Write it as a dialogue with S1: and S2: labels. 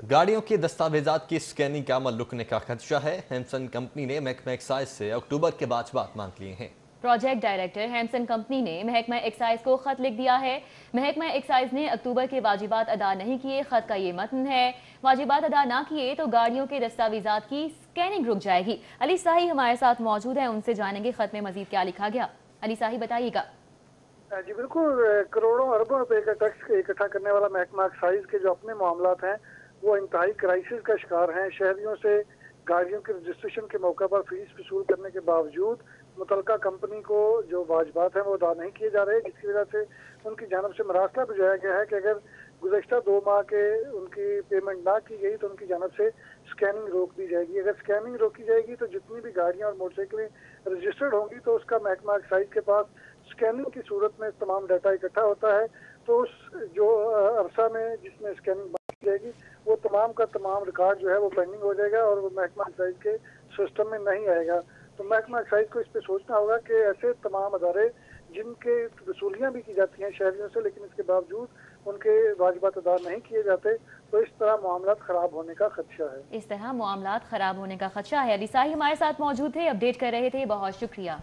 S1: गाड़ियों के दस्तावेजात की स्कैनिंग का अमल रुकने का खदशा है। हेमसन कंपनी ने महकमा एक्साइज से अक्टूबर के वाजबात मांग लिए हैं।
S2: प्रोजेक्ट डायरेक्टर हेमसन कंपनी ने महकमा एक्साइज को खत लिख दिया है। महकमा एक्साइज ने अक्टूबर के वाजिबात अदा नहीं किए खत का ये मतन है। वाजिबात अदा ना किए तो गाड़ियों के दस्तावेजात की स्कैनिंग रुक जाएगी। अली शाही हमारे साथ मौजूद है उनसे जानेंगे खत में मजीद क्या लिखा गया। अली शाही बताइएगा।
S3: जी बिल्कुल करोड़ों अरबों रुपए का टैक्स इकट्ठा करने वाला महकमा एक्साइज के जो अपने मामला हैं वो इंतहाई क्राइसिस का शिकार हैं। शहरियों से गाड़ियों के रजिस्ट्रेशन के मौके पर फ़ीस वसूल करने के बावजूद मुतल कंपनी को जो वाजबात हैं वो अदा नहीं किए जा रहे। जिसकी वजह से उनकी जानब से मरासला भिजाया गया है कि अगर गुजशत दो माह के उनकी पेमेंट ना की गई तो उनकी जानब से स्कैनिंग रोक दी जाएगी। अगर स्कैनिंग रोकी जाएगी तो जितनी भी गाड़ियाँ और मोटरसाइकिलें रजिस्टर्ड होंगी तो उसका महकमा एक्साइज के पास स्कैनिंग की सूरत में तमाम डाटा इकट्ठा होता है। तो उस जो अरसा में जिसमें स्कैनिंग जाएगी। वो तमाम का तमाम रिकॉर्ड जो है वो पेंडिंग हो जाएगा और वो महकमा एक्साइज के सिस्टम में नहीं आएगा। तो महकमा एक्साइज को इस पर सोचना होगा कि ऐसे तमाम अदारे जिनके वसूलियाँ भी की जाती हैं शहरियों से, लेकिन इसके बावजूद उनके वाजिबात अदा नहीं किए जाते तो इस तरह मामला खराब होने का खदशा है।
S2: इस तरह मामला खराब होने का खदशा है। अली साही हमारे साथ मौजूद थे, अपडेट कर रहे थे। बहुत शुक्रिया।